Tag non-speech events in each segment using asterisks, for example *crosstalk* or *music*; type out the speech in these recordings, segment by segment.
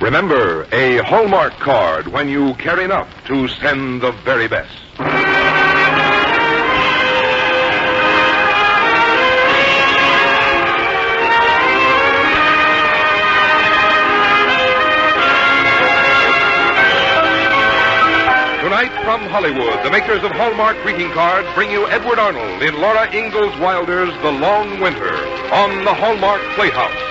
Remember, a Hallmark card when you care enough to send the very best. Tonight from Hollywood, the makers of Hallmark greeting cards bring you Edward Arnold in Laura Ingalls Wilder's The Long Winter on the Hallmark Playhouse.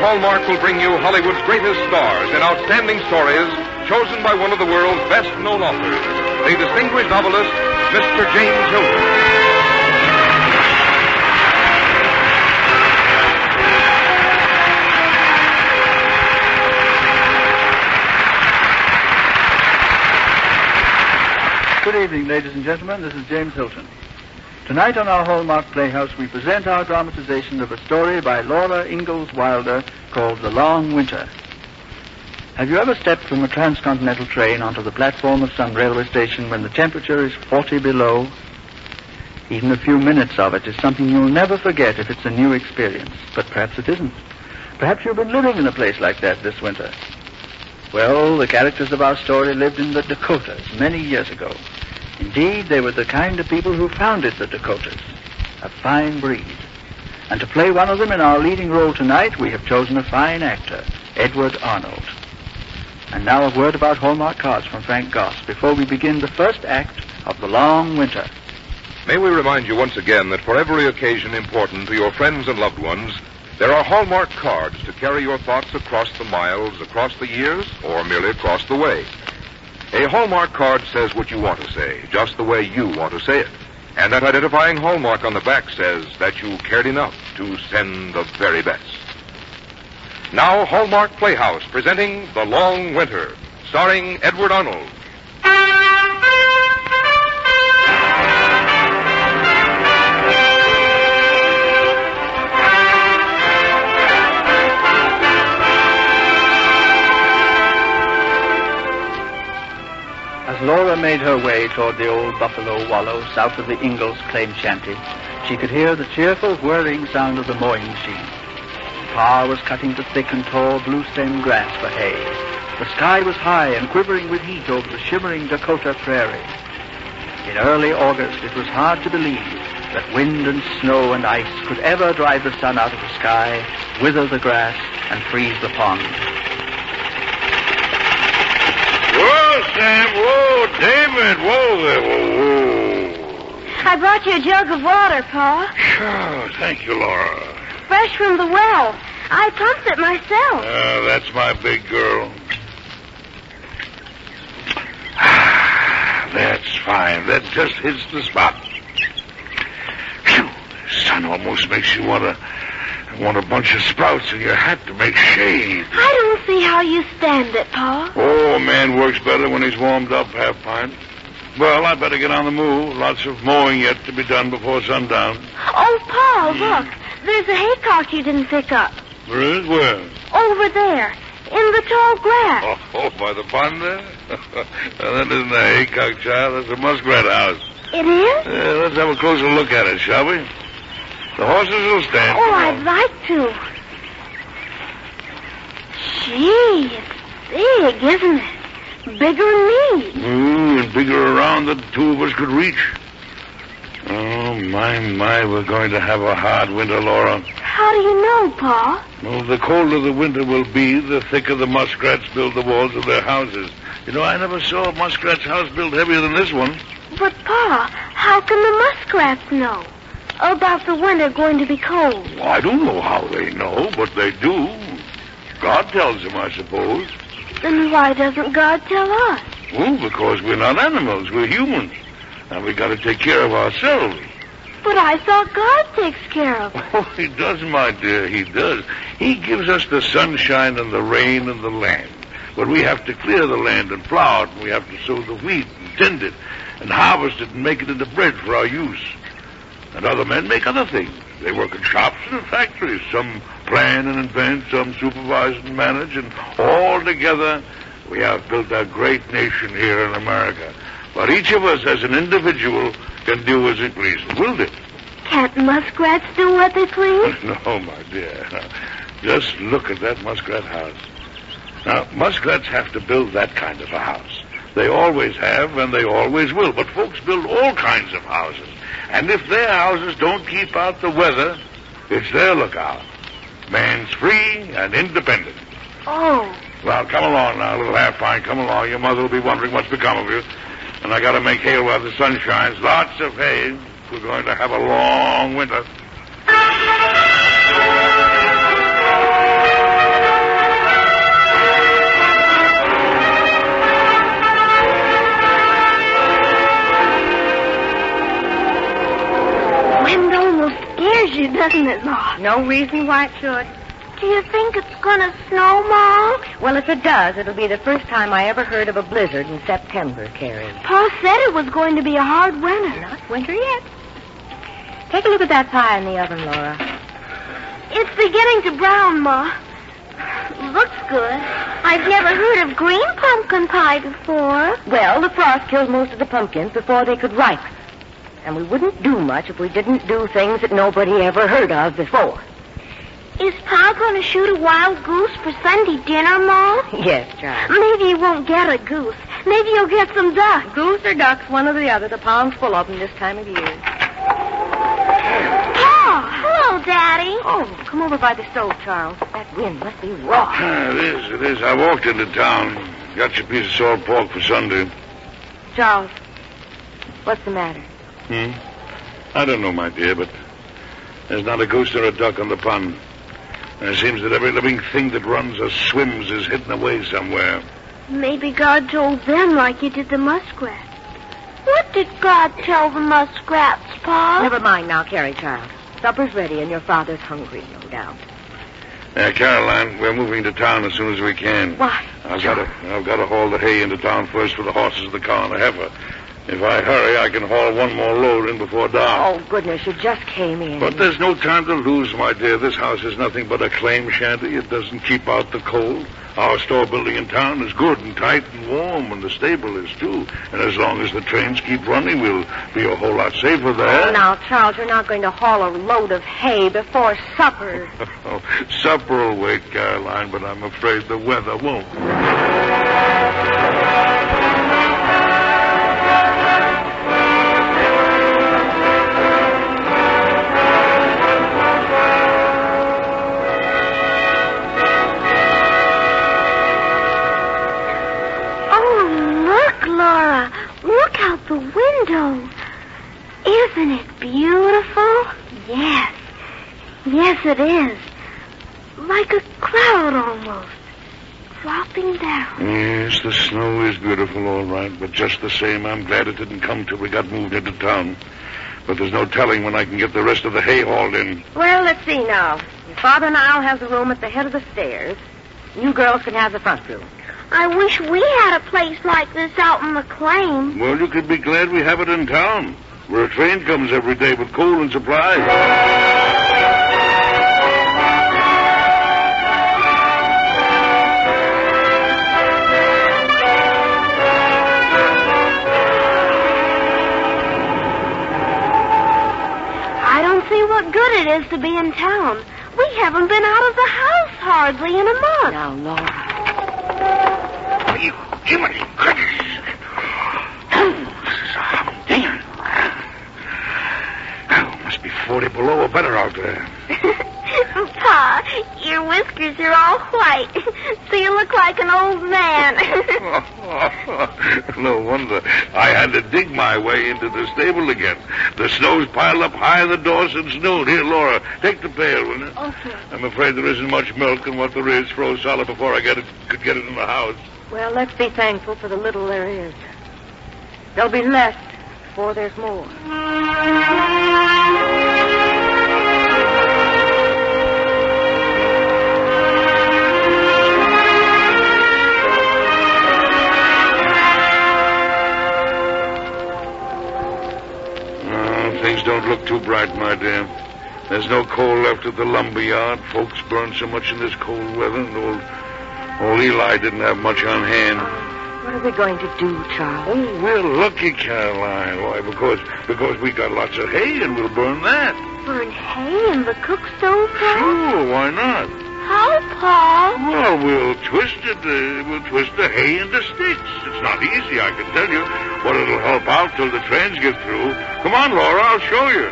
Hallmark will bring you Hollywood's greatest stars and outstanding stories chosen by one of the world's best known authors, the distinguished novelist, Mr. James Hilton. Good evening, ladies and gentlemen. This is James Hilton. Tonight on our Hallmark Playhouse, we present our dramatization of a story by Laura Ingalls Wilder called The Long Winter. Have you ever stepped from a transcontinental train onto the platform of some railway station when the temperature is 40 below? Even a few minutes of it is something you'll never forget if it's a new experience. But perhaps it isn't. Perhaps you've been living in a place like that this winter. Well, the characters of our story lived in the Dakotas many years ago. Indeed, they were the kind of people who founded the Dakotas. A fine breed. And to play one of them in our leading role tonight, we have chosen a fine actor, Edward Arnold. And now a word about Hallmark cards from Frank Goss before we begin the first act of The Long Winter. May we remind you once again that for every occasion important to your friends and loved ones, there are Hallmark cards to carry your thoughts across the miles, across the years, or merely across the way. A Hallmark card says what you want to say, just the way you want to say it. And that identifying Hallmark on the back says that you cared enough to send the very best. Now, Hallmark Playhouse presenting The Long Winter, starring Edward Arnold. Laura made her way toward the old Buffalo Wallow south of the Ingalls claim shanty, she could hear the cheerful whirring sound of the mowing machine. Pa was cutting the thick and tall blue-stemmed grass for hay. The sky was high and quivering with heat over the shimmering Dakota prairie. In early August, it was hard to believe that wind and snow and ice could ever drive the sun out of the sky, wither the grass, and freeze the pond. Sam. Whoa, David. Whoa there. Whoa, whoa. I brought you a jug of water, Pa. Sure. Thank you, Laura. Fresh from the well. I pumped it myself. Uh, that's my big girl. That's fine. That just hits the spot. Phew. The sun almost makes you want to want a bunch of sprouts in your hat to make shade. I don't see how you stand it, Pa. Oh, a man works better when he's warmed up, half pint. Well, I'd better get on the move. Lots of mowing yet to be done before sundown. Oh, Pa, hmm. look. There's a haycock you didn't pick up. There is? Where? Over there. In the tall grass. Oh, oh by the pond there? *laughs* well, that isn't a haycock, child. That's a muskrat house. It is? Let's have a closer look at it, shall we? The horses will stand. Oh, I'd like to. Gee, it's big, isn't it? Bigger than me. Ooh, and bigger around than the two of us could reach. Oh, my, my, we're going to have a hard winter, Laura. How do you know, Pa? Well, the colder the winter will be, the thicker the muskrats build the walls of their houses. You know, I never saw a muskrat's house built heavier than this one. But, Pa, how can the muskrats know Oh, about the winter going to be cold? Well, I don't know how they know, but they do. God tells them, I suppose. Then why doesn't God tell us? Well, because we're not animals, we're humans. And we've got to take care of ourselves. But I thought God takes care of us. Oh, he does, my dear, he does. He gives us the sunshine and the rain and the land. But we have to clear the land and plow it, and we have to sow the wheat and tend it, and harvest it and make it into bread for our use. And other men make other things. They work in shops and in factories. Some plan and invent, some supervise and manage, and all together we have built a great nation here in America. But each of us as an individual can do as it pleases, will it? Can't muskrats do what they please? No, my dear. Just look at that muskrat house. Now, muskrats have to build that kind of a house. They always have, and they always will. But folks build all kinds of houses. And if their houses don't keep out the weather, it's their lookout. Man's free and independent. Oh, Well, come along now, little half pint. Come along. Your mother will be wondering what's become of you. And I got to make hay while the sun shines. Lots of hay. We're going to have a long winter. Doesn't it, Ma? No reason why it should. Do you think it's gonna snow, Ma? Well, if it does, it'll be the first time I ever heard of a blizzard in September, Carrie. Pa said it was going to be a hard winter. Not winter yet. Take a look at that pie in the oven, Laura. It's beginning to brown, Ma. Looks good. I've never heard of green pumpkin pie before. Well, the frost killed most of the pumpkins before they could ripen. And we wouldn't do much if we didn't do things that nobody ever heard of before. Is Pa gonna shoot a wild goose for Sunday dinner, Ma? Yes, child. Maybe he won't get a goose. Maybe he'll get some ducks. Goose or ducks, one or the other. The pond's full of them this time of year. Pa! Hello, Daddy. Oh, come over by the stove, Charles. That wind must be raw. Ah, it is, it is. I walked into town. Got your piece of salt pork for Sunday. Charles, what's the matter? Hmm? I don't know, my dear, but there's not a goose or a duck on the pond. And it seems that every living thing that runs or swims is hidden away somewhere. Maybe God told them like he did the muskrat. What did God tell the muskrats, Pa? Never mind now, Carrie, child. Supper's ready and your father's hungry, no doubt. Uh, Caroline, we're moving to town as soon as we can. Why? I've got to, I've got to haul the hay into town first for the horses, the car, and the heifer. If I hurry, I can haul one more load in before dark. Oh, goodness, you just came in. But there's no time to lose, my dear. This house is nothing but a claim shanty. It doesn't keep out the cold. Our store building in town is good and tight and warm, and the stable is too. And as long as the trains keep running, we'll be a whole lot safer there. Oh, now, Charles, you're not going to haul a load of hay before supper. Oh, *laughs* supper will wait, Caroline, but I'm afraid the weather won't. It is. Like a cloud almost. Dropping down. Yes, the snow is beautiful, all right, but just the same, I'm glad it didn't come till we got moved into town. But there's no telling when I can get the rest of the hay hauled in. Well, let's see now. Your father and I'll have the room at the head of the stairs. You girls can have the front room. I wish we had a place like this out in the claim. Well, you could be glad we have it in town, where a train comes every day with coal and supplies. What good it is to be in town. We haven't been out of the house hardly in a month. Now, Laura. You Jiminy crickets! Oh, damn. Oh, must be 40 below or better out *laughs* there. Pa, your whiskers are all white, *laughs* so you look like an old man. *laughs* no wonder. I had to dig my way into the stable again. The snow's piled up high in the door since noon. Here, Laura, take the pail, will you? Oh, okay. I'm afraid there isn't much milk, and what there is froze solid before I get it, could get it in the house. Well, let's be thankful for the little there is. There'll be less before there's more. Don't look too bright, my dear. There's no coal left at the lumber yard. Folks burn so much in this cold weather, and old, old Eli didn't have much on hand. What are we going to do, Charles? Oh, we're lucky, Caroline. Why, because because we got lots of hay and we'll burn that. Burn hay in the cook stove? Sure, why not? How, Pa? Well, we'll twist it. Uh, we'll twist the hay into sticks. It's not easy, I can tell you, but it'll help out till the trains get through. Come on, Laura, I'll show you.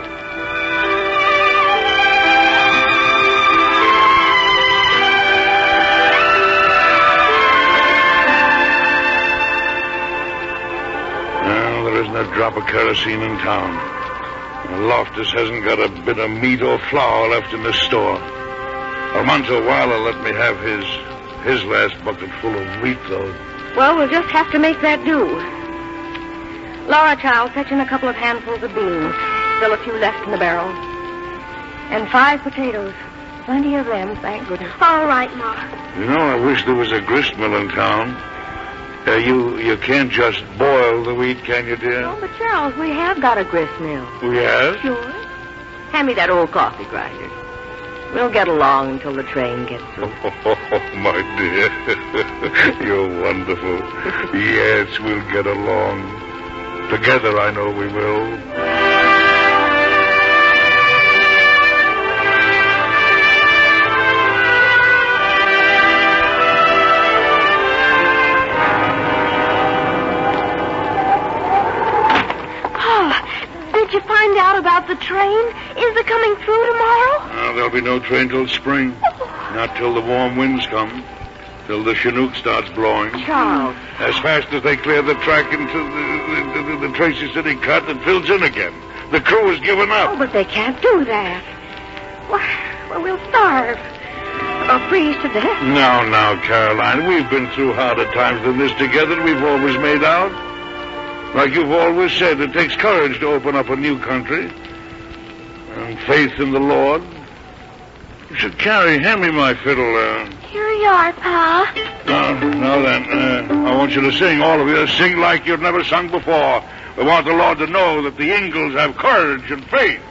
Well, there isn't a drop of kerosene in town. Loftus hasn't got a bit of meat or flour left in the store. Almanzo Wilder let me have his his last bucket full of wheat, though. Well, we'll just have to make that do. Laura, Child, fetch in a couple of handfuls of beans. Still a few left in the barrel. And five potatoes. Plenty of them, thank goodness. All right, Ma. You know, I wish there was a grist mill in town. Uh, you you can't just boil the wheat, can you, dear? Oh, but Charles, we have got a grist mill. Yes. Sure. Hand me that old coffee grinder. We'll get along until the train gets *laughs* through. Oh, my dear. *laughs* You're wonderful. Yes, we'll get along. Together, I know we will. Pa, did you find out about the train? Is it coming through tomorrow? There'll be no train till spring. Not till the warm winds come. Till the Chinook starts blowing. Charles. As fast as they clear the track into the, the, the, the Tracy City cut, it fills in again. The crew has given up. Oh, but they can't do that. Why, well, we'll starve. Or freeze to death. Now, now, Caroline, we've been through harder times than this together, and we've always made out. Like you've always said, it takes courage to open up a new country. And faith in the Lord. You should carry, hand me my fiddle, uh, Here you are, Pa. Now, now then, uh, I want you to sing, all of you. Sing like you've never sung before. We want the Lord to know that the Ingalls have courage and faith.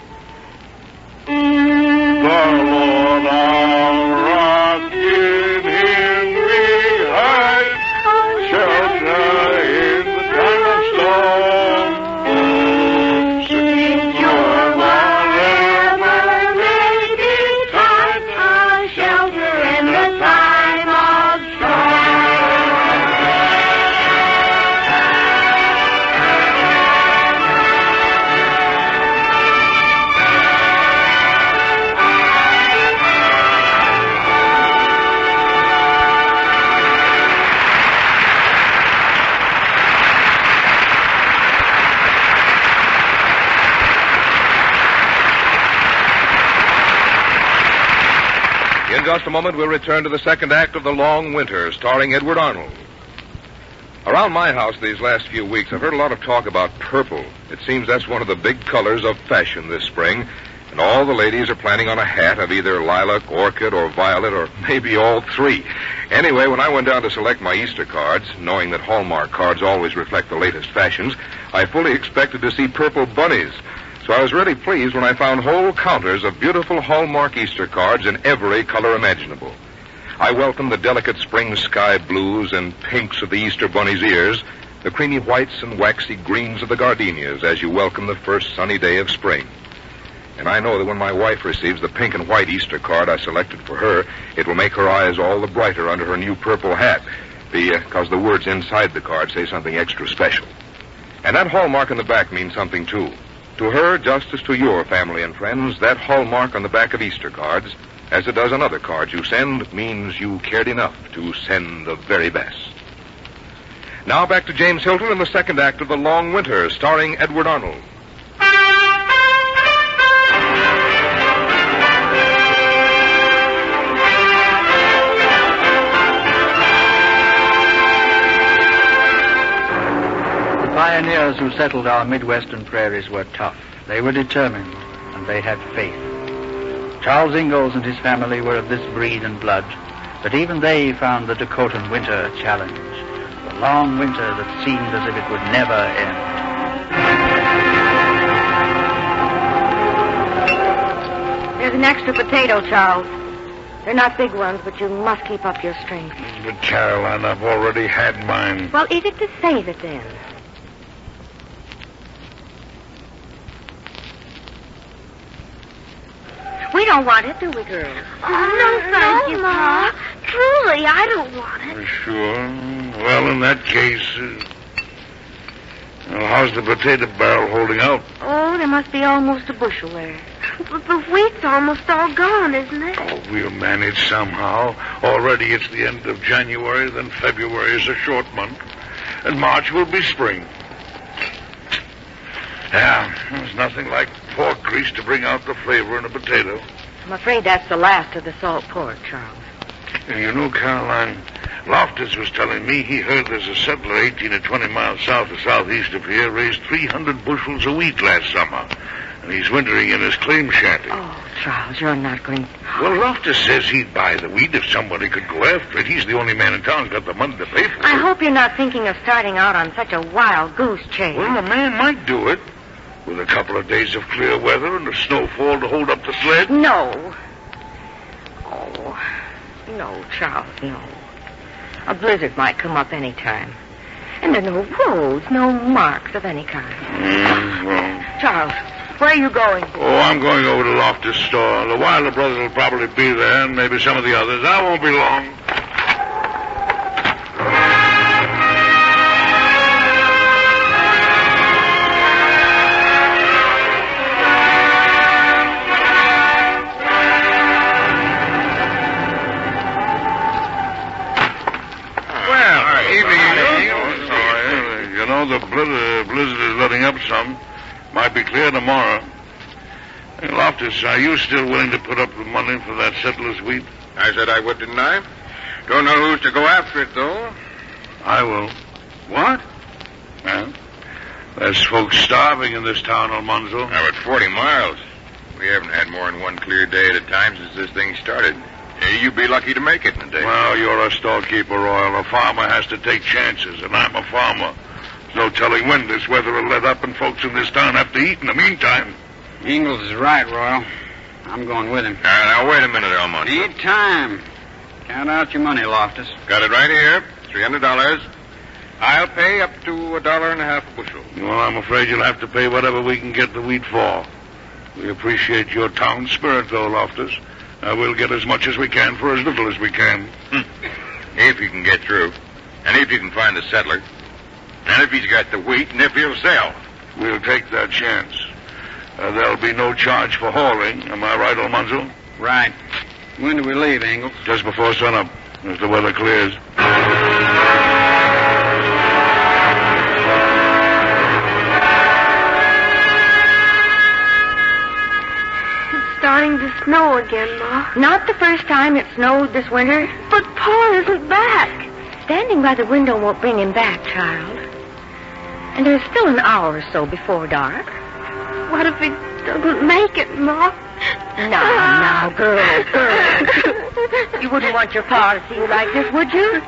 In just a moment, we'll return to the second act of The Long Winter, starring Edward Arnold. Around my house these last few weeks, I've heard a lot of talk about purple. It seems that's one of the big colors of fashion this spring, and all the ladies are planning on a hat of either lilac, orchid, or violet, or *laughs* maybe all three. Anyway, when I went down to select my Easter cards, knowing that Hallmark cards always reflect the latest fashions, I fully expected to see purple bunnies. So I was really pleased when I found whole counters of beautiful Hallmark Easter cards in every color imaginable. I welcomed the delicate spring sky blues and pinks of the Easter bunny's ears, the creamy whites and waxy greens of the gardenias as you welcome the first sunny day of spring. And I know that when my wife receives the pink and white Easter card I selected for her, it will make her eyes all the brighter under her new purple hat, because uh, the words inside the card say something extra special. And that hallmark in the back means something, too. To her, just as to your family and friends, that hallmark on the back of Easter cards, as it does on other cards you send, means you cared enough to send the very best. Now back to James Hilton in the second act of The Long Winter, starring Edward Arnold. Pioneers who settled our Midwestern prairies were tough. They were determined, and they had faith. Charles Ingalls and his family were of this breed and blood, but even they found the Dakotan winter a challenge. The long winter that seemed as if it would never end. There's an extra potato, Charles. They're not big ones, but you must keep up your strength. But, Caroline, I've already had mine. Well, eat it to save it then. Don't want it, do we, girls? Oh, no, thank you, Pa. Truly, I don't want it. Sure. Well, in that case, uh, well, how's the potato barrel holding out? Oh, there must be almost a bushel there. But the wheat's almost all gone, isn't it? Oh, we'll manage somehow. Already it's the end of January, then February is a short month, and March will be spring. Yeah, there's nothing like pork grease to bring out the flavor in a potato. I'm afraid that's the last of the salt pork, Charles. And you know, Caroline, Loftus was telling me he heard there's a settler 18 or 20 miles south or southeast of here raised 300 bushels of wheat last summer. And he's wintering in his claim shanty. Oh, Charles, you're not going. Well, Loftus says he'd buy the wheat if somebody could go after it. He's the only man in town who's got the money to pay for it. I hope you're not thinking of starting out on such a wild goose chase. Well, a man might do it. With a couple of days of clear weather and a snowfall to hold up the sled. No. Oh, no, Charles, no. A blizzard might come up any time. And there are no roads, no marks of any kind. Mm, well. Charles, where are you going? Oh, I'm going over to Loftus' store. The Wilder brothers will probably be there, and maybe some of the others. I won't be long. The blizzard, blizzard is letting up some. Might be clear tomorrow. Hey, Loftus, are you still willing to put up the money for that settler's wheat? I said I would, didn't I? Don't know who's to go after it, though. I will. What? Well, there's folks starving in this town, Almanzo. Now, at 40 miles. We haven't had more than one clear day at a time since this thing started. Hey, you'd be lucky to make it in a day. Well, you're a storekeeper, Royal. A farmer has to take chances, and I'm a farmer. There's no telling when this weather will let up and folks in this town have to eat in the meantime. Ingalls is right, Royal. I'm going with him. Now, now, wait a minute, Almond. Need time. Count out your money, Loftus. Got it right here. $300. I'll pay up to a dollar and a half a bushel. Well, I'm afraid you'll have to pay whatever we can get the wheat for. We appreciate your town spirit, though, Loftus. Uh, we'll get as much as we can for as little as we can. If you can get through. And if you can find a settler. And if he's got the wheat, and if he'll sell. We'll take that chance. Uh, there'll be no charge for hauling. Am I right, Almanzo? Right. When do we leave, Ingalls? Just before sunup, as the weather clears. It's starting to snow again, Ma. Not the first time it snowed this winter. But Paul isn't back. Standing by the window won't bring him back, child. And there's still an hour or so before dark. What if he doesn't make it, Ma? Now, now, girl, girl. You wouldn't want your pa to see you like this, would you?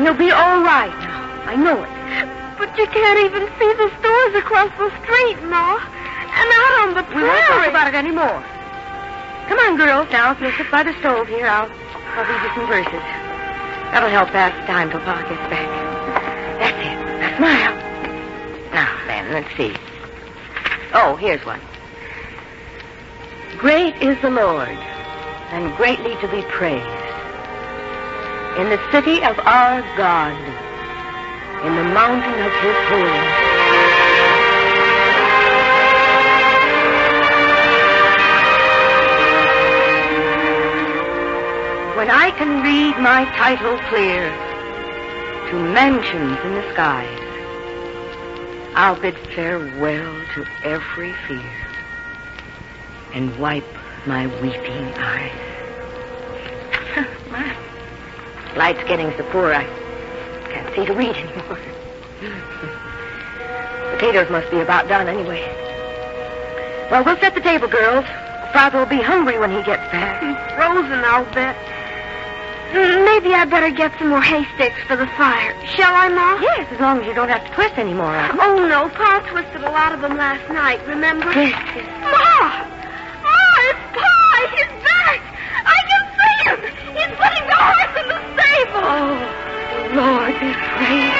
You'll be all right. I know it. But you can't even see the stores across the street, Ma. And out on the prairie. We won't talk about it anymore. Come on, girls. Now, if you'll sit by the stove here, I'll, I'll read you some verses. That'll help pass the time till Pa gets back. That's it. Smile. Let's see. Oh, here's one. Great is the Lord, and greatly to be praised. In the city of our God, in the mountain of his holiness. When I can read my title clear to mansions in the skies, I'll bid farewell to every fear and wipe my weeping eyes. *laughs* my light's getting so poor I can't see to read anymore. Potatoes must be about done anyway. Well, we'll set the table, girls. Father will be hungry when he gets back. He's frozen, I'll bet. Maybe I'd better get some more hay sticks for the fire. Shall I, Ma? Yes, as long as you don't have to twist any more. Oh, no. Pa twisted a lot of them last night, remember? Yes, yes. Ma! Ma, it's Pa! He's back! I can see him! He's putting the horse in the stable! Oh, Lord, be praised.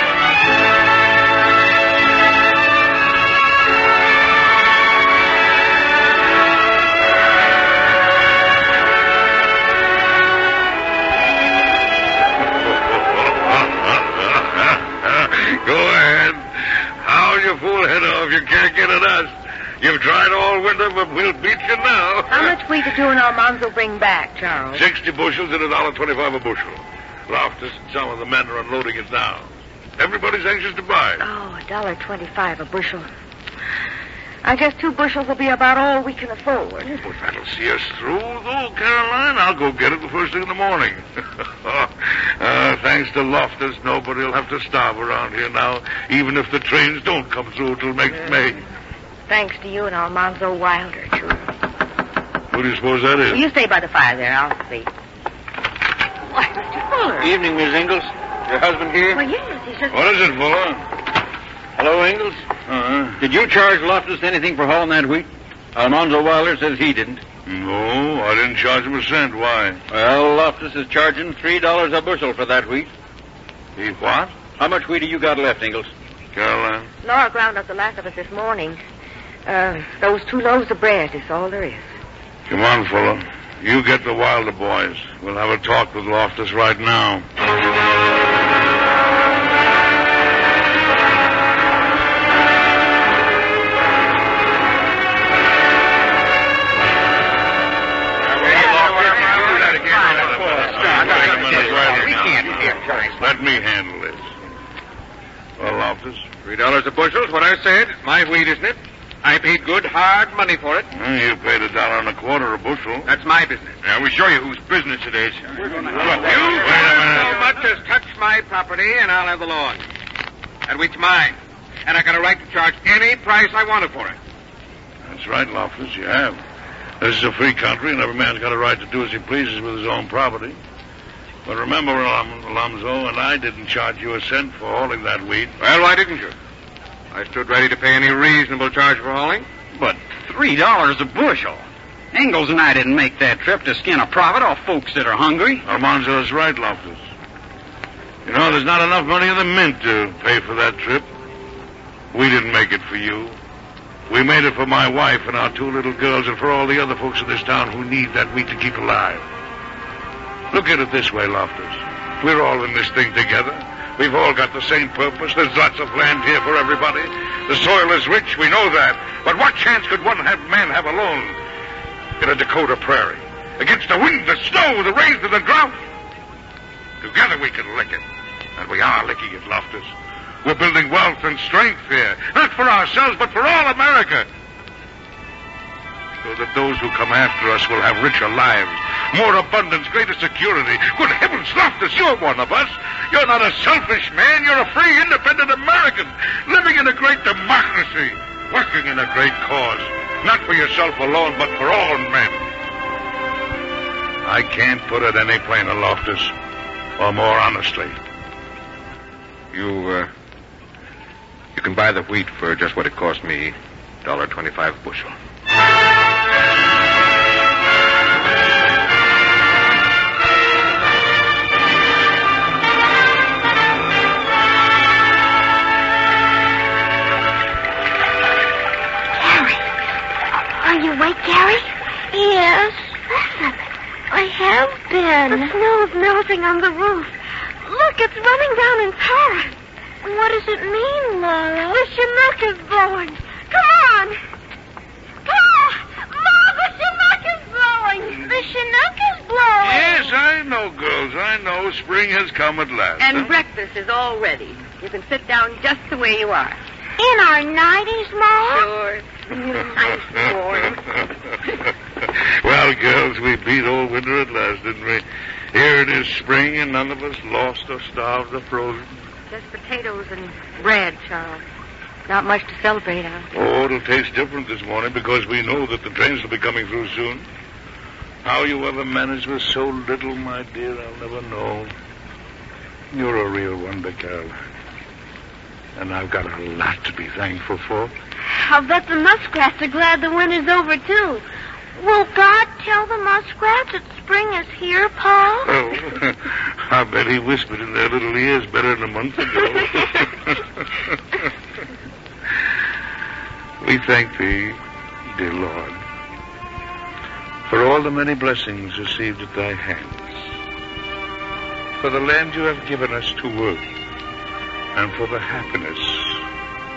You've tried all winter, but we'll beat you now. How much wheat did you and Almanzo bring back, Charles? Sixty bushels at a dollar twenty-five a bushel. Loftus and some of the men are unloading it now. Everybody's anxious to buy. Oh, a dollar twenty-five a bushel. I guess two bushels will be about all we can afford. Oh, but that'll see us through, though, Caroline. I'll go get it the first thing in the morning. *laughs* uh, thanks to Loftus, nobody'll have to starve around here now, even if the trains don't come through till next May. Thanks to you and Almanzo Wilder, too. Who do you suppose that is? You stay by the fire there. I'll see. Why, Mr. Fuller. Evening, Miss Ingalls. Your husband here? Well, yes, he's just... What is it, Fuller? Hello, Ingalls. Uh-huh. Did you charge Loftus anything for hauling that wheat? Almanzo Wilder says he didn't. No, I didn't charge him a cent. Why? Well, Loftus is charging three dollars a bushel for that wheat. He what? How much wheat have you got left, Ingalls? Caroline? Laura ground up the last of it this morning. Uh, those two loaves of bread is all there is. Come on, Fuller. You get the Wilder boys. We'll have a talk with Loftus right now. Said. My wheat, isn't it? I paid good, hard money for it. well, you paid a dollar and a quarter a bushel. That's my business. Now, we show you whose business it is. Look, you Wait a minute. so much as touch my property, and I'll have the law on you. That wheat's mine, and I got a right to charge any price I wanted for it. That's right, Loftus, you have. This is a free country, and every man's got a right to do as he pleases with his own property. But remember, Almanzo, and I didn't charge you a cent for hauling that wheat. Well, why didn't you? I stood ready to pay any reasonable charge for hauling. But three dollars a bushel. Ingalls and I didn't make that trip to skin a profit off folks that are hungry. Almanzo's right, Loftus. You know, there's not enough money in the mint to pay for that trip. We didn't make it for you. We made it for my wife and our two little girls and for all the other folks in this town who need that wheat to keep alive. Look at it this way, Loftus. We're all in this thing together. We've all got the same purpose. There's lots of land here for everybody. The soil is rich, we know that. But what chance could one have, man have alone in a Dakota prairie? Against the wind, the snow, the rains, and the drought? Together we can lick it. And we are licking it, Loftus. We're building wealth and strength here. Not for ourselves, but for all America. So that those who come after us will have richer lives, more abundance, greater security. Good heavens, Loftus, you're one of us. You're not a selfish man. You're a free, independent American, living in a great democracy, working in a great cause. Not for yourself alone, but for all men. I can't put it any plainer, Loftus, or more honestly. You, uh, you can buy the wheat for just what it cost me, dollar twenty-five bushel. Carrie? Yes. Listen. I have been. The snow's melting on the roof. Look, it's running down in torrents. What does it mean, Laura? The Chinook is blowing. Come on. Pa! Ma, the Chinook is blowing. The Chinook is blowing. Yes, I know, girls. I know. Spring has come at last. And huh? breakfast is all ready. You can sit down just the way you are. In our nighties, Ma? Sure. *laughs* Nice warm. Well, girls, we beat old winter at last, didn't we? Here it is spring, and none of us lost or starved or frozen. Just potatoes and bread, Charles. Not much to celebrate on. Oh, it'll taste different this morning because we know that the trains will be coming through soon. How you ever managed with so little, my dear, I'll never know. You're a real wonder, Carol. And I've got a lot to be thankful for. I'll bet the muskrats are glad the winter's over, too. Will God tell the muskrats that spring is here, Pa? Oh, *laughs* I bet he whispered in their little ears better than a month ago. *laughs* we thank thee, dear Lord, for all the many blessings received at thy hands, for the land you have given us to work, and for the happiness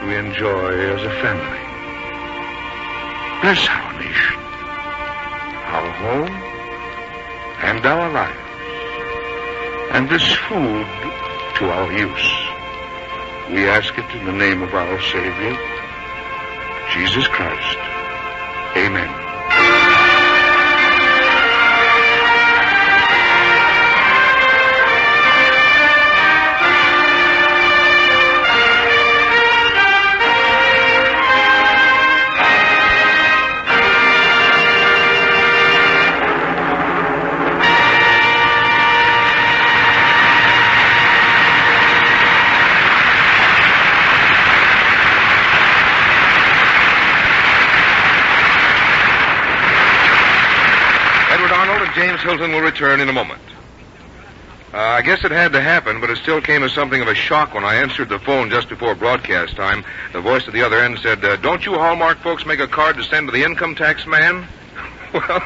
we enjoy as a family. Bless our nation, home, and our lives, and this food to our use. We ask it in the name of our Savior, Jesus Christ. Amen. Will return in a moment. Uh, I guess it had to happen, but it still came as something of a shock when I answered the phone just before broadcast time. The voice at the other end said, uh, Don't you Hallmark folks make a card to send to the income tax man? *laughs* Well,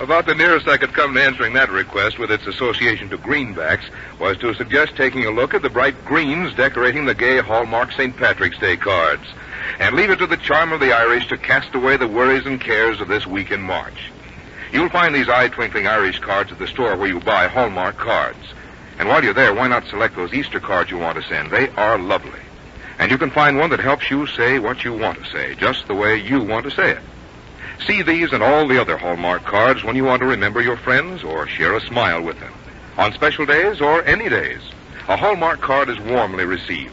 about the nearest I could come to answering that request with its association to greenbacks was to suggest taking a look at the bright greens decorating the gay Hallmark St. Patrick's Day cards. And leave it to the charm of the Irish to cast away the worries and cares of this week in March. You'll find these eye-twinkling Irish cards at the store where you buy Hallmark cards. And while you're there, why not select those Easter cards you want to send? They are lovely. And you can find one that helps you say what you want to say, just the way you want to say it. See these and all the other Hallmark cards when you want to remember your friends or share a smile with them. On special days or any days, a Hallmark card is warmly received.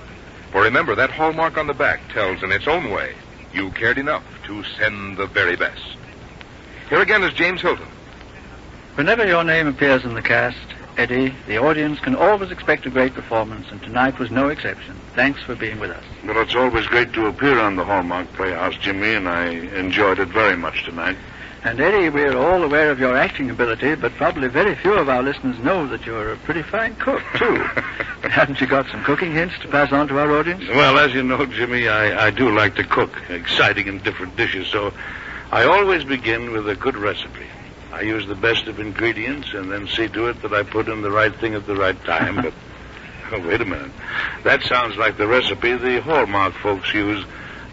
For remember, that Hallmark on the back tells in its own way you cared enough to send the very best. Here again is James Hilton. Whenever your name appears in the cast, Eddie, the audience can always expect a great performance, and tonight was no exception. Thanks for being with us. Well, it's always great to appear on the Hallmark Playhouse, Jimmy, and I enjoyed it very much tonight. And Eddie, we're all aware of your acting ability, but probably very few of our listeners know that you're a pretty fine cook, too. *laughs* Haven't you got some cooking hints to pass on to our audience? Well, as you know, Jimmy, I, I do like to cook exciting and different dishes, so I always begin with a good recipe. I use the best of ingredients and then see to it that I put in the right thing at the right time. But *laughs* oh, wait a minute. That sounds like the recipe the Hallmark folks use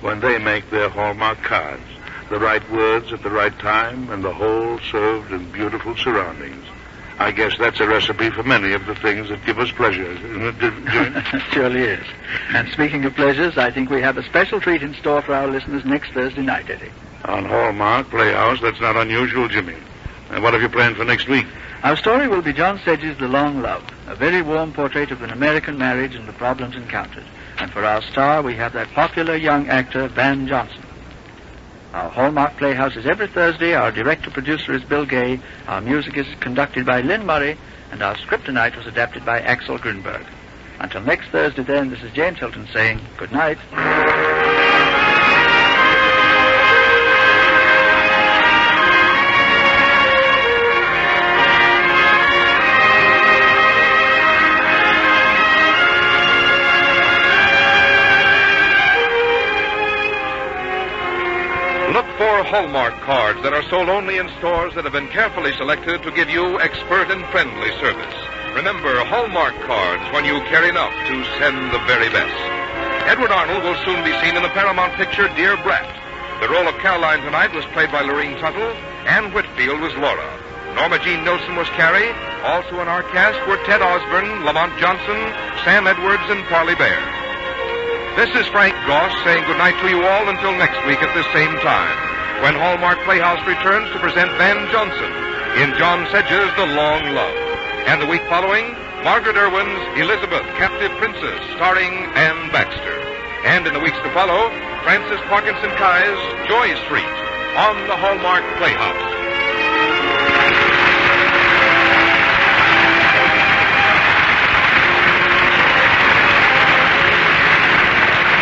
when they make their Hallmark cards. The right words at the right time and the whole served in beautiful surroundings. I guess that's a recipe for many of the things that give us pleasure, isn't it, *laughs* Surely is. And speaking of pleasures, I think we have a special treat in store for our listeners next Thursday night, Eddie. On Hallmark Playhouse, that's not unusual, Jimmy. And what have you planned for next week? Our story will be John Sedge's The Long Love, a very warm portrait of an American marriage and the problems encountered. And for our star, we have that popular young actor, Van Johnson. Our Hallmark Playhouse is every Thursday. Our director-producer is Bill Gay. Our music is conducted by Lyn Murray. And our script tonight was adapted by Axel Grindberg. Until next Thursday, then, this is James Hilton saying good night. Hallmark cards that are sold only in stores that have been carefully selected to give you expert and friendly service. Remember, Hallmark cards when you care enough to send the very best. Edward Arnold will soon be seen in the Paramount picture Dear Brat. The role of Caroline tonight was played by Lurene Tuttle. Anne Whitfield was Laura. Norma Jean Nilsson was Carrie. Also in our cast were Ted Osborne, Lamont Johnson, Sam Edwards, and Parley Baer. This is Frank Goss saying goodnight to you all until next week at this same time, when Hallmark Playhouse returns to present Van Johnson in John Sedge's The Long Love. And the week following, Margaret Irwin's Elizabeth, Captive Princess, starring Anne Baxter. And in the weeks to follow, Frances Parkinson Keyes' Joy Street on the Hallmark Playhouse.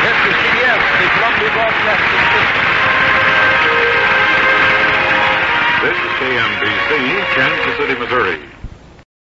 This is CBS, the Columbia Broadcasting System. KMBC, Kansas City, Missouri.